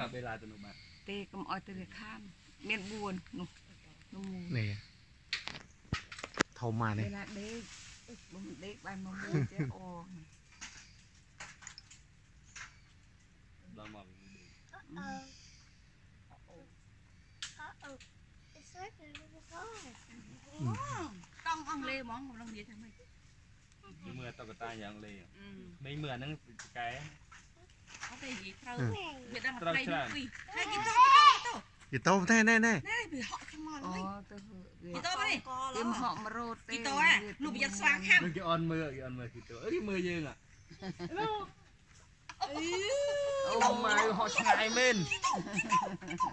អាបេឡាទៅនោះបាទទេកុំអោយទៅរាខានមាន4នោះនោះនេះធំមកនេះពេលណាដេកបំដេកបានមកមួយចេះអងដល់មក Uh-oh. Uh-oh. It's working with the car. តង់អង់គ្លេសហ្មងកំឡុងនិយាយថាម៉េចគឺមើលតកតាយ៉ាងលេអឺមិនមើលហ្នឹងកែអត់ ទេនិយាយត្រូវ Hey. វាដឹងត្រូវត្រីច្រើនពីហើយគេទៅយីតោណែណែណែណែវាហក់ខ្មោចអូវិញទៅវាគេទៅនេះគេមកហក់មករត់ទេគេទៅហ่ะនោះវាយកស្វាងខាំនឹងគេអន់មើលគេអន់មើលគេទៅអីមើលយើងអាអូម៉ែហត់ឆ្ងាយមែន